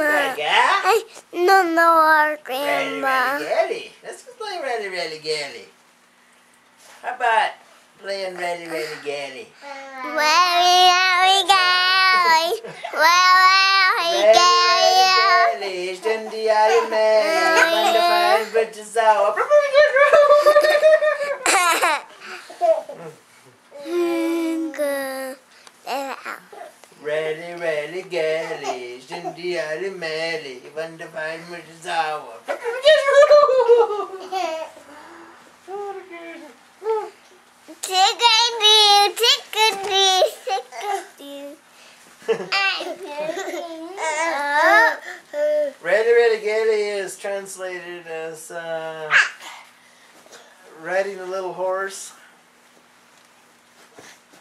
Grandma. Yeah? I no more, Ready, Grandma. ready, gelly. Let's go play ready, ready, gelly. How about playing ready, ready, gelly? Where are we going? Where are we Ready, going? ready, gelly. Stundi ali Mary. Find the Ready, ready, gelly. Stundi ali Mary. Find the fine bridges out. Tickety, tickety, tickety. Ready, ready, gelly is translated as uh, riding a little horse.